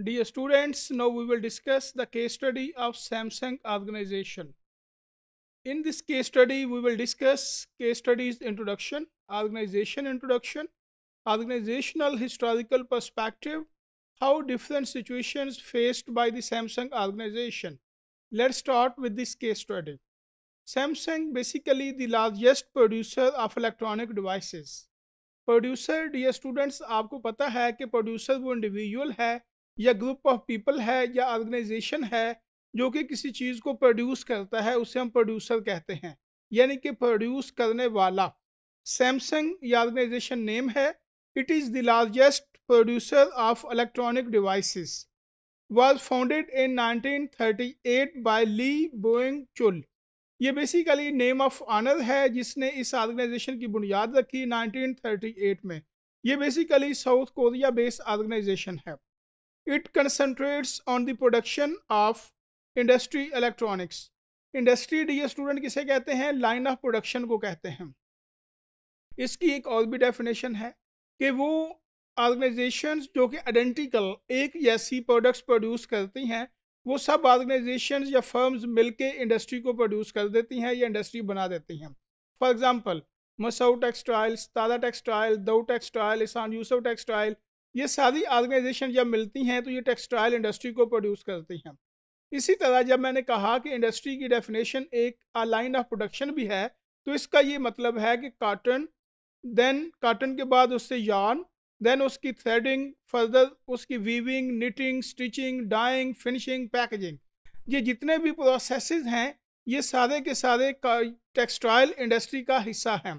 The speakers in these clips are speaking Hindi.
Dear students, now we will discuss the case study of Samsung organization. In this case study, we will discuss case studies introduction, organization introduction, organizational historical perspective, how different situations faced by the Samsung organization. Let's start with this case study. Samsung basically the largest producer of electronic devices. Producer dear students आपको पता है कि प्रोड्यूसर वो इंडिविजुअल है या ग्रुप ऑफ़ पीपल है या ऑर्गेनाइजेशन है जो कि किसी चीज़ को प्रोड्यूस करता है, उसे हम प्रोड्यूसर कहते हैं। यानी कि प्रोड्यूस करने वाला। सैमसंग या ऑर्गेनाइजेशन नेम है। It is the largest producer of electronic devices was founded in 1938 by Lee Byung Chul ये बेसिकली नेम ऑफ़ ऑनर है जिसने इस ऑर्गेनाइजेशन की बुनियाद रखी 1938 में। ये basically South Korea based organization है। It concentrates on the production of industry electronics industry D student किसे कहते हैं? लाइन ऑफ़ प्रोडक्शन को कहते हैं। इसकी एक और भी डेफिनेशन है कि वो ऑर्गेनाइजेशंस जो कि आइडेंटिकल एक जैसी प्रोडक्ट्स प्रोड्यूस करती हैं, वो सब ऑर्गेनाइजेशन या फर्म्स मिलके इंडस्ट्री को प्रोड्यूस कर देती हैं या इंडस्ट्री बना देती हैं। फॉर एग्जांपल मसऊ टेक्सटाइल्स ताला टेक्सटाइल दऊ टेक्सटाइल ईसान यूसफ टेक्सटाइल ये सारी ऑर्गेनाइजेशन जब मिलती हैं तो ये टेक्सटाइल इंडस्ट्री को प्रोड्यूस करती हैं। इसी तरह जब मैंने कहा कि इंडस्ट्री की डेफिनेशन एक लाइन ऑफ़ प्रोडक्शन भी है तो इसका ये मतलब है कि काटन देन काटन के बाद उससे यार्न देन उसकी थ्रेडिंग फर्दर उसकी weaving knitting stitching dyeing finishing packaging ये जितने भी प्रोसेसेस हैं, ये सारे के सारे टेक्सटाइल इंडस्ट्री का हिस्सा हैं।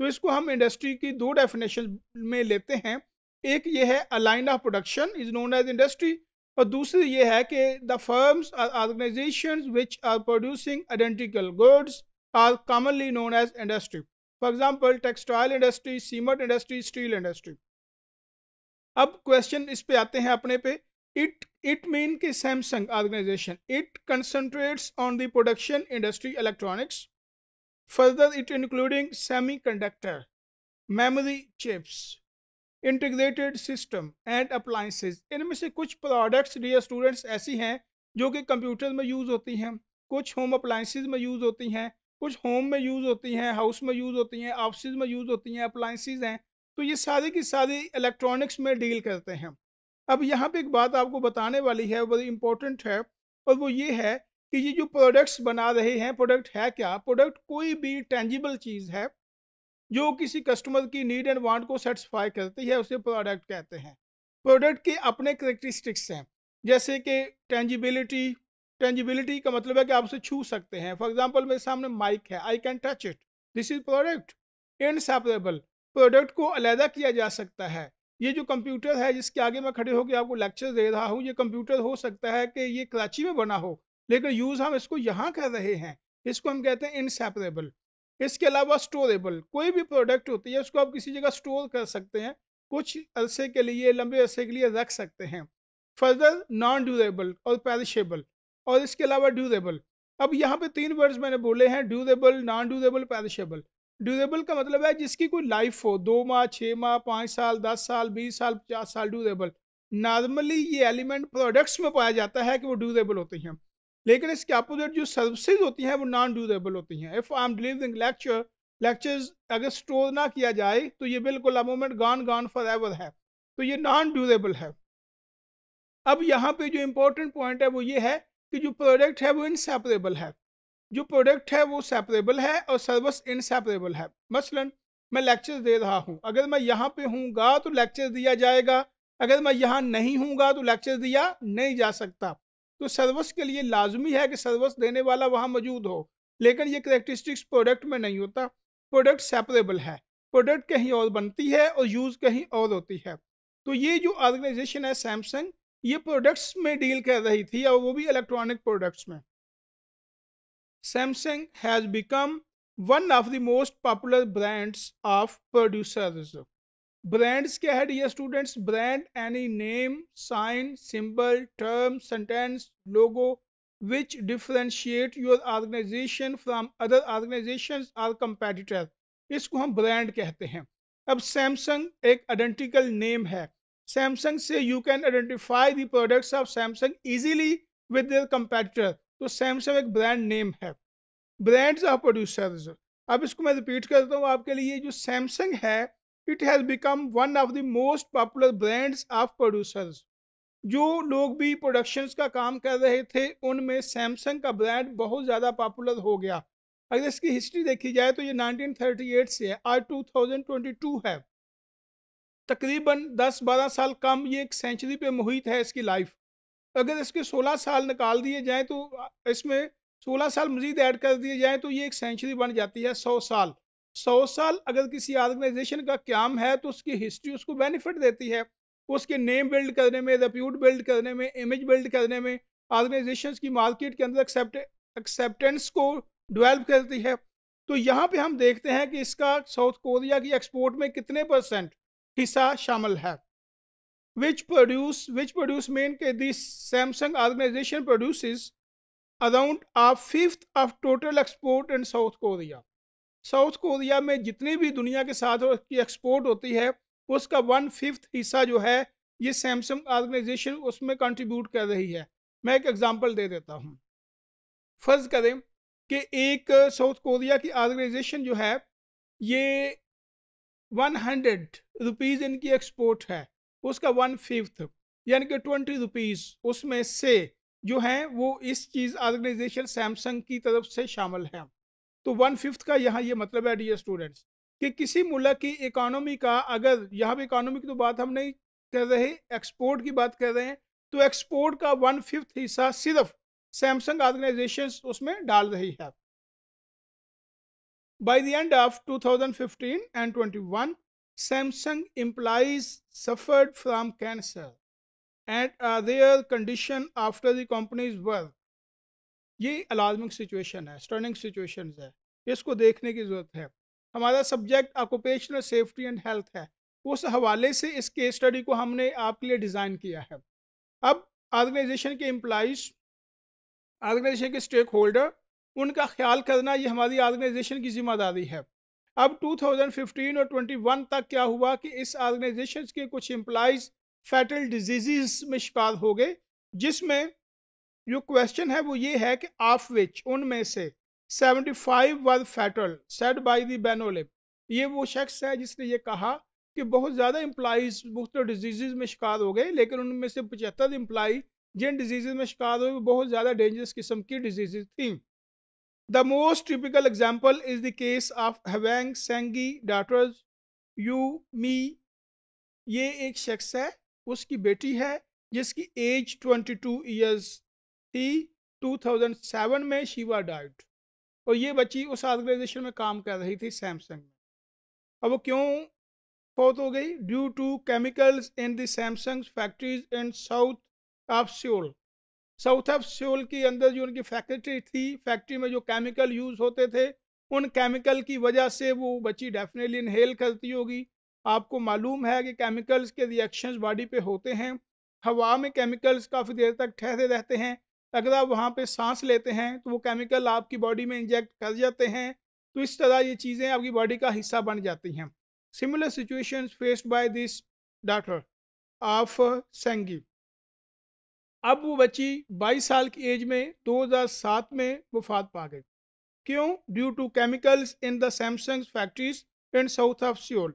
तो इसको हम इंडस्ट्री की दो डेफिनेशन में लेते हैं एक ये है a line of production is known as industry और दूसरी ये है कि the firms are organizations which are producing identical goods are commonly known as industry for example textile industry cement industry steel industry अब क्वेश्चन इस पे आते हैं अपने पे। इट इट मीन कि Samsung organization it concentrates on the production industry electronics further it including semiconductor memory chips integrated system and appliances इनमें से कुछ प्रोडक्ट्स डियर स्टूडेंट्स ऐसी हैं जो कि कंप्यूटर में यूज़ होती हैं, कुछ होम अप्लाइंसेज में यूज़ होती हैं, कुछ होम में यूज़ होती हैं हाउस में यूज़ होती हैं ऑफ़िस में यूज़ होती हैं अप्लाइंसेज हैं तो ये सारी की सारी इलेक्ट्रॉनिक्स में डील करते हैं। अब यहाँ पे एक बात आपको बताने वाली है, बड़ी इंपॉर्टेंट है, और वो ये है कि ये जो प्रोडक्ट्स बना रहे हैं प्रोडक्ट है क्या? प्रोडक्ट कोई भी टेंजिबल चीज़ है जो किसी कस्टमर की नीड एंड वांट को सेटिस्फाई करती है, उसे प्रोडक्ट कहते हैं। प्रोडक्ट के अपने करेक्टरिस्टिक्स हैं, जैसे कि टेंजिबिलिटी टेंजिबिलिटी का मतलब है कि आप उसे छू सकते हैं। फॉर एग्ज़ाम्पल मेरे सामने माइक है I can touch it this is product inseparable product को अलहदा किया जा सकता है। ये जो कंप्यूटर है, जिसके आगे मैं खड़े होकर आपको लेक्चर दे रहा हूँ, ये कंप्यूटर हो सकता है कि ये कराची में बना हो, लेकिन यूज़ हम इसको यहाँ कर रहे हैं, इसको हम कहते हैं इनसेपरेबल इसके अलावा स्टोरेबल, कोई भी प्रोडक्ट होती है, उसको आप किसी जगह स्टोर कर सकते हैं, कुछ अरसे के लिए, लंबे अरसे के लिए रख सकते हैं। फर्दर नॉन ड्यूरेबल और पैरिशेबल और इसके अलावा ड्यूरेबल अब यहाँ पे तीन वर्ड्स मैंने बोले हैं durable non durable perishable durable का मतलब है जिसकी कोई लाइफ हो, दो माह छः माह, पाँच साल, दस साल, बीस साल, पचास साल ड्यूरेबल नॉर्मली ये एलिमेंट प्रोडक्ट्स में पाया जाता है कि वो ड्यूरेबल होते हैं। लेकिन इसके अपोजिट जो सर्विसेज़ होती हैं, वो नॉन ड्यूरेबल होती हैं। If I am delivering lecture lectures अगर स्टोर ना किया जाए तो ये बिल्कुल a moment gone gone forever है। तो ये नॉन ड्यूरेबल है। अब यहाँ पे जो इम्पोर्टेंट पॉइंट है, वो ये है कि जो प्रोडक्ट है, वो इनसेपरेबल है। जो प्रोडक्ट है, वो सेपरेबल है और सर्विस इनसेपरेबल है। मसलन, मैं लेक्चर दे रहा हूँ। अगर मैं यहाँ पे हूँगा तो लेक्चर दिया जाएगा। अगर मैं यहाँ नहीं हूँगा तो लेक्चर दिया नहीं जा सकता। तो सर्विस के लिए लाजमी है कि सर्विस देने वाला वहाँ मौजूद हो, लेकिन ये करेक्टरिस्टिक्स प्रोडक्ट में नहीं होता। प्रोडक्ट सेपरेबल है। प्रोडक्ट कहीं और बनती है और यूज़ कहीं और होती है। तो ये जो ऑर्गेनाइजेशन है सैमसंग ये प्रोडक्ट्स में डील कर रही थी और वो भी इलेक्ट्रॉनिक प्रोडक्ट्स में। Samsung has become one of the most popular brands of producers brands क्या है dear students brand any name sign symbol term sentence logo which differentiate your organization from other organization are competitor इसको हम ब्रांड कहते हैं। अब सैमसंग एक आइडेंटिकल नेम है। सैमसंग से you can identify the products of Samsung easily with their competitor तो सैमसंग एक ब्रांड नेम है। ब्रांड्स ऑफ़ प्रोड्यूसर्स अब इसको मैं रिपीट करता हूँ आपके लिए। जो सैमसंग है it has become one of the most popular brands of producers जो लोग भी प्रोडक्शंस का काम कर रहे थे, उनमें सैमसंग का ब्रांड बहुत ज़्यादा पॉपुलर हो गया। अगर इसकी हिस्ट्री देखी जाए तो ये 1938 से है, आज 2022 है। तकरीबन 10-12 साल कम ये एक सेंचुरी पे मुहित है इसकी लाइफ अगर इसके 16 साल निकाल दिए जाएँ तो इसमें 16 साल मजीद ऐड कर दिए जाएँ तो ये एक सेंचुरी बन जाती है 100 साल। 100 साल अगर किसी ऑर्गेनाइजेशन का क्याम है तो उसकी हिस्ट्री उसको बेनिफिट देती है। उसके नेम बिल्ड करने में, रेप्यूट बिल्ड करने में, इमेज बिल्ड करने में ऑर्गेनाइजेशन की मार्केट के अंदर एक्सेप्ट, एक्सेप्टेंस को डेवलप करती है। तो यहाँ पे हम देखते हैं कि इसका साउथ कोरिया की एक्सपोर्ट में कितने परसेंट हिस्सा शामिल है। Which produce which produce main के this Samsung organization produces around a fifth of total export in South Korea South Korea में जितनी भी दुनिया के साथ की एक्सपोर्ट होती है, उसका वन फिफ्थ हिस्सा जो है, ये सैमसंग ऑर्गेनाइजेशन उसमें कंट्रीब्यूट कर रही है। मैं एक एग्जांपल दे देता हूँ। फ़र्ज़ करें कि एक साउथ कोरिया की ऑर्गेनाइजेशन जो है, ये वन हंड्रेड रुपीज़ इनकी एक्सपोर्ट है, उसका वन फिफ्थ यानी कि ट्वेंटी रुपीज़ उसमें से जो हैं, वो इस चीज़ ऑर्गेनाइजेशन सैमसंग की तरफ़ से शामिल है। तो वन फिफ्थ का यहाँ ये मतलब है डियर स्टूडेंट्स कि किसी मुल्क की इकानमी का अगर यहाँ पे इकानमी की तो बात हम नहीं कर रहे एक्सपोर्ट की बात कर रहे हैं तो एक्सपोर्ट का वन फिफ्थ हिस्सा सिर्फ़ सैमसंग ऑर्गेनाइजेशन उसमें डाल रही है By the end of 2015 and 21, Samsung employees suffered from cancer and a rare condition after the company's work. ये अलाजमिक सिचुएशन है स्टर्निंग सिचुएशन है, इसको देखने की ज़रूरत है। हमारा subject occupational safety and health है, उस हवाले से इस केस स्टडी को हमने आपके लिए डिज़ाइन किया है। अब ऑर्गेनाइजेशन के एम्प्लॉज ऑर्गेनाइजेशन के स्टेक होल्डर उनका ख्याल करना ये हमारी ऑर्गेनाइजेशन की ज़िम्मेदारी है। अब 2015 और 21 तक क्या हुआ कि इस ऑर्गेनाइजेशन के कुछ एम्प्लॉज फैटल डिज़ीज़ में शिकार हो गए, जिसमें जो क्वेश्चन है वो ये है कि ऑफ़ विच उनमें से 75 were fatal said by the बैनोलिप ये वो शख्स है जिसने ये कहा कि बहुत ज़्यादा एम्प्लॉज मुख्त डिज़ीज़ में शिकार हो गए, लेकिन उनमें से पचहत्तर एम्प्लाई जिन डिज़ीज़ में शिकार हुए बहुत ज़्यादा डेंजरस किस्म की डिज़ीज़ थी। The most typical example is the case of Hwang Sanggi daughters Yumi ये एक शख्स है, उसकी बेटी है जिसकी एज 22 इयर्स थी 2007 में शिवा डाइट और ये बच्ची उस ऑर्गेनाइजेशन में काम कर रही थी सैमसंग में। अब वो क्यों फौत हो गई? Due to chemicals in the Samsung factories in south of Seoul south of Seoul के अंदर जो उनकी फैक्ट्री थी फैक्ट्री में जो केमिकल यूज़ होते थे, उन केमिकल की वजह से वो बच्ची डेफिनेटली इनहेल करती होगी। आपको मालूम है कि केमिकल्स के रिएक्शंस बॉडी पे होते हैं। हवा में केमिकल्स काफ़ी देर तक ठहरे रहते हैं। अगर आप वहाँ पे सांस लेते हैं तो वो केमिकल आपकी बॉडी में इंजेक्ट कर जाते हैं तो इस तरह ये चीज़ें आपकी बॉडी का हिस्सा बन जाती हैं। Similar situation faced by this daughter of Sanggi अब वो बच्ची 22 साल की एज में 2007 में वफात पा गई। क्यों? Due to chemicals in the Samsung factories in south of Seoul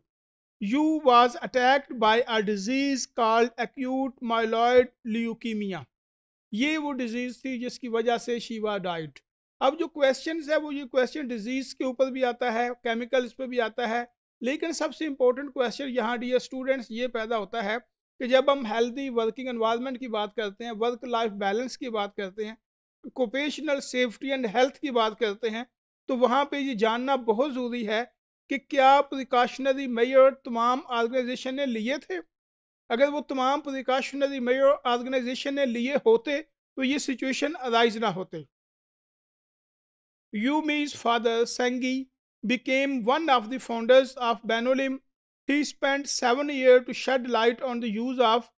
you was attacked by a disease called acute myeloid leukaemia ये वो डिज़ीज़ थी जिसकी वजह से शिवा डाइट अब जो क्वेश्चन है, वो ये क्वेश्चन डिज़ीज़ के ऊपर भी आता है केमिकल्स पे भी आता है, लेकिन सबसे इंपॉर्टेंट क्वेश्चन यहाँ डी स्टूडेंट्स ये पैदा होता है कि जब हम हेल्दी वर्किंग एनवायरनमेंट की बात करते हैं वर्क लाइफ बैलेंस की बात करते हैं ऑक्यूपेशनल सेफ्टी एंड हेल्थ की बात करते हैं तो वहाँ पे ये जानना बहुत ज़रूरी है कि क्या प्रिकॉशनरी मेयर तमाम ऑर्गेनाइजेशन ने लिए थे? अगर वो तमाम प्रिकॉशनरी मेयर ऑर्गेनाइजेशन ने लिए होते तो ये सिचुएशन अराइज ना होते Yumi's father Sanggi became one of the founders of Banolim He spent seven years to shed light on the use of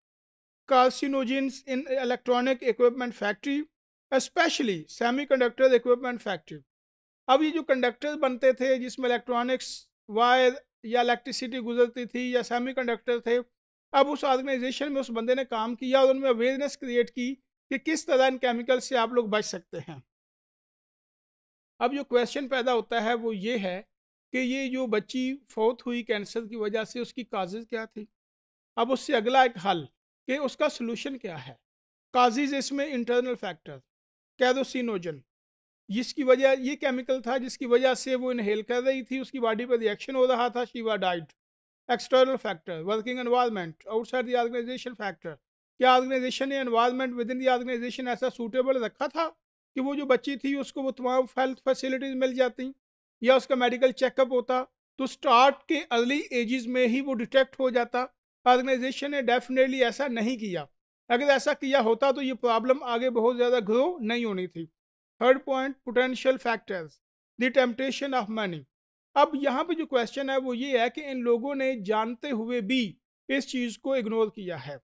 carcinogens in electronic equipment factory, especially semiconductor equipment factory. अब ये जो कंडक्टर बनते थे जिसमें इलेक्ट्रॉनिक्स वायर या इलेक्ट्रिसिटी गुजरती थी या सेमीकंडक्टर थे अब उस ऑर्गेनाइजेशन में उस बंदे ने काम किया और उनमें अवेयरनेस क्रिएट की कि किस तरह इन केमिकल से आप लोग बच सकते हैं। अब जो क्वेश्चन पैदा होता है वो ये है कि ये जो बच्ची फौत हुई कैंसर की वजह से उसकी काजेज क्या थी? अब उससे अगला एक हल कि उसका सोल्यूशन क्या है? काजिज इसमें इंटरनल फैक्टर कैरोसिनोजन जिसकी वजह, ये केमिकल था जिसकी वजह से वो इनहेल कर रही थी, उसकी बॉडी पर रिएक्शन हो रहा था शीवा died external factor working environment outside the organization factor क्या ऑर्गेनाइजेशन ने environment within the organisation ऐसा सूटेबल रखा था कि वो जो बच्ची थी उसको वो तमाम हेल्थ फैसिलिटीज़ मिल जाती या उसका मेडिकल चेकअप होता? तो स्टार्ट के अर्ली एजेस में ही वो डिटेक्ट हो जाता। ऑर्गेनाइजेशन ने डेफिनेटली ऐसा नहीं किया। अगर ऐसा किया होता तो ये प्रॉब्लम आगे बहुत ज़्यादा ग्रो नहीं होनी थी। Third point potential factors the temptation of money अब यहाँ पे जो क्वेश्चन है, वो ये है कि इन लोगों ने जानते हुए भी इस चीज़ को इग्नोर किया है।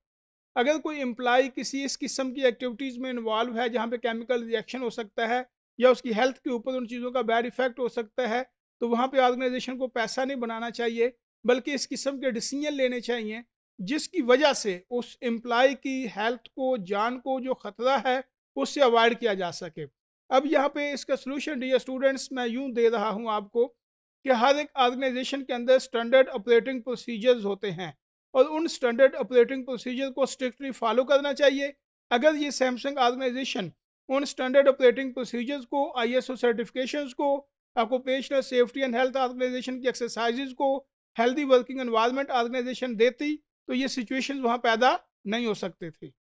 अगर कोई एम्प्लाई किसी इस किस्म की एक्टिविटीज़ में इन्वॉल्व है, जहाँ पे केमिकल रिएक्शन हो सकता है, या उसकी हेल्थ के ऊपर उन चीज़ों का बैड इफ़ेक्ट हो सकता है तो वहाँ पे ऑर्गेनाइजेशन को पैसा नहीं बनाना चाहिए, बल्कि इस किस्म के डिसीज़न लेने चाहिए, जिसकी वजह से उस एम्प्लॉय की हेल्थ को, जान को जो ख़तरा है, उससे अवॉइड किया जा सके। अब यहाँ पे इसका सोल्यूशन डियर स्टूडेंट्स मैं यूँ दे रहा हूँ आपको कि हर एक ऑर्गेनाइजेशन के अंदर स्टैंडर्ड ऑपरेटिंग प्रोसीजर्स होते हैं और उन स्टैंडर्ड ऑपरेटिंग प्रोसीजर को स्ट्रिक्टली फॉलो करना चाहिए। अगर ये सैमसंग ऑर्गेनाइजेशन उन स्टैंडर्ड ऑपरेटिंग प्रोसीजर्स को, आईएसओ सर्टिफिकेशंस को, occupational safety and health organization की एक्सरसाइजेज को, हेल्दी वर्किंग एनवायरनमेंट ऑर्गेनाइजेशन देती तो ये सिचुएशन वहाँ पैदा नहीं हो सकते थी।